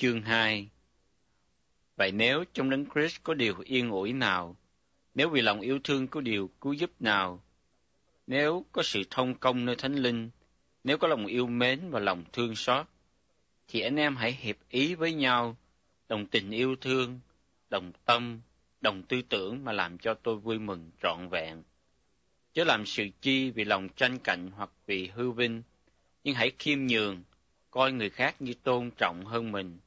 Chương 2 Vậy nếu trong đấng Christ có điều yên ủi nào, nếu vì lòng yêu thương có điều cứu giúp nào, nếu có sự thông công nơi Thánh Linh, nếu có lòng yêu mến và lòng thương xót, thì anh em hãy hiệp ý với nhau, đồng tình yêu thương, đồng tâm, đồng tư tưởng mà làm cho tôi vui mừng trọn vẹn. Chớ làm sự chi vì lòng tranh cạnh hoặc vì hư vinh, nhưng hãy khiêm nhường, coi người khác như tôn trọng hơn mình.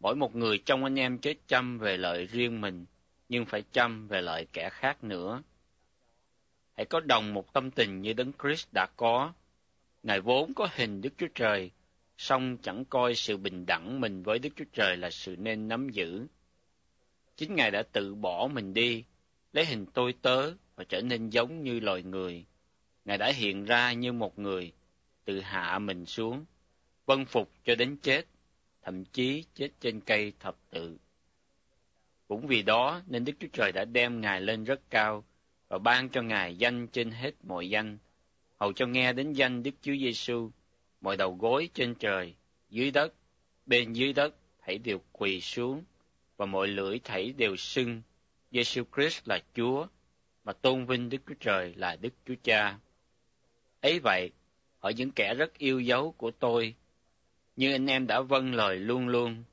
Mỗi một người trong anh em chết chăm về lợi riêng mình, nhưng phải chăm về lợi kẻ khác nữa. Hãy có đồng một tâm tình như Đấng Christ đã có. Ngài vốn có hình Đức Chúa Trời, song chẳng coi sự bình đẳng mình với Đức Chúa Trời là sự nên nắm giữ. Chính Ngài đã tự bỏ mình đi, lấy hình tôi tớ và trở nên giống như loài người. Ngài đã hiện ra như một người, tự hạ mình xuống, vân phục cho đến chết, thậm chí chết trên cây thập tự. Cũng vì đó nên Đức Chúa Trời đã đem Ngài lên rất cao và ban cho Ngài danh trên hết mọi danh, hầu cho nghe đến danh Đức Chúa Giêsu, mọi đầu gối trên trời, dưới đất, bên dưới đất thảy đều quỳ xuống và mọi lưỡi thảy đều xưng Giêsu Christ là Chúa mà tôn vinh Đức Chúa Trời là Đức Chúa Cha. Ấy vậy, ở những kẻ rất yêu dấu của tôi, như anh em đã vâng lời luôn luôn,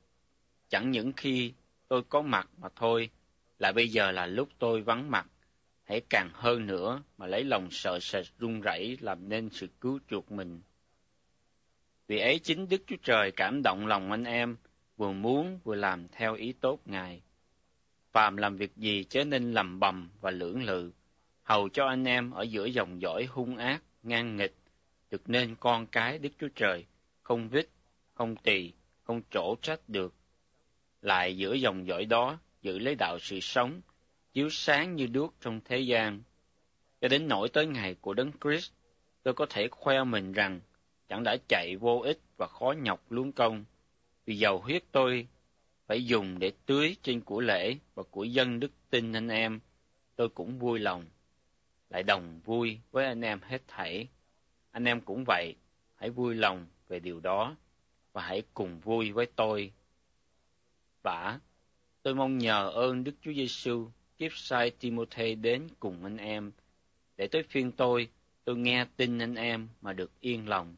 chẳng những khi tôi có mặt mà thôi, là bây giờ là lúc tôi vắng mặt, hãy càng hơn nữa mà lấy lòng sợ sệt run rẩy làm nên sự cứu chuộc mình. Vì ấy chính Đức Chúa Trời cảm động lòng anh em, vừa muốn vừa làm theo ý tốt Ngài. Phàm làm việc gì chớ nên lầm bầm và lưỡng lự, hầu cho anh em ở giữa dòng dõi hung ác, ngang nghịch, được nên con cái Đức Chúa Trời, không vít, không tỳ, không trổ trách được. Lại giữa dòng dõi đó, giữ lấy đạo sự sống, chiếu sáng như đuốc trong thế gian. Cho đến nỗi tới ngày của Đấng Christ, tôi có thể khoe mình rằng chẳng đã chạy vô ích và khó nhọc luôn công, vì dầu huyết tôi phải dùng để tưới trên của lễ và của dân đức tin anh em, tôi cũng vui lòng. Lại đồng vui với anh em hết thảy. Anh em cũng vậy, hãy vui lòng về điều đó và hãy cùng vui với tôi. Vả, tôi mong nhờ ơn Đức Chúa Giêsu kiếp sai Timothy đến cùng anh em, để tới phiên tôi, tôi nghe tin anh em mà được yên lòng.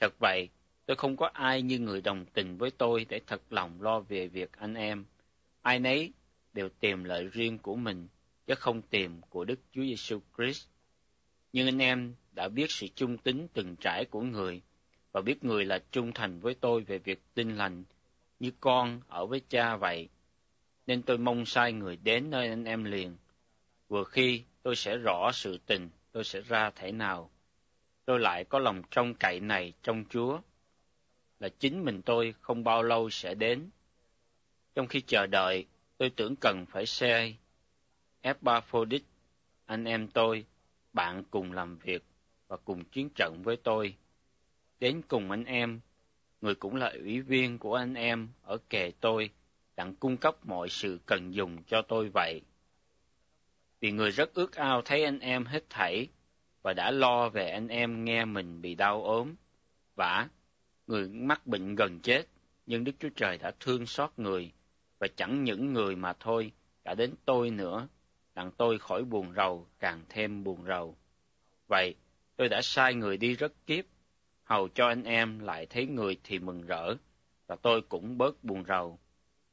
Thật vậy, tôi không có ai như người đồng tình với tôi để thật lòng lo về việc anh em. Ai nấy đều tìm lợi riêng của mình, chứ không tìm của Đức Chúa Giêsu Christ. Nhưng anh em đã biết sự trung tín từng trải của người, và biết người là trung thành với tôi về việc tin lành, như con ở với cha vậy. Nên tôi mong sai người đến nơi anh em liền. Vừa khi tôi sẽ rõ sự tình, tôi sẽ ra thể nào. Tôi lại có lòng trông cậy này trong Chúa, là chính mình tôi không bao lâu sẽ đến. Trong khi chờ đợi, tôi tưởng cần phải xe Epaphroditus, anh em tôi, bạn cùng làm việc và cùng chiến trận với tôi đến cùng anh em, người cũng là ủy viên của anh em ở kề tôi, đặng cung cấp mọi sự cần dùng cho tôi vậy. Vì người rất ước ao thấy anh em hết thảy, và đã lo về anh em nghe mình bị đau ốm. Vả, người mắc bệnh gần chết, nhưng Đức Chúa Trời đã thương xót người, và chẳng những người mà thôi, cả đến tôi nữa, đặng tôi khỏi buồn rầu, càng thêm buồn rầu. Vậy, tôi đã sai người đi rất kiếp, hầu cho anh em lại thấy người thì mừng rỡ, và tôi cũng bớt buồn rầu.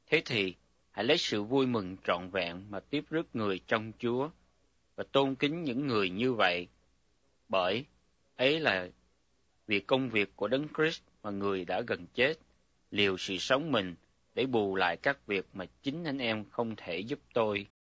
Thế thì, hãy lấy sự vui mừng trọn vẹn mà tiếp rước người trong Chúa, và tôn kính những người như vậy, bởi ấy là vì công việc của Đấng Christ mà người đã gần chết, liều sự sống mình để bù lại các việc mà chính anh em không thể giúp tôi.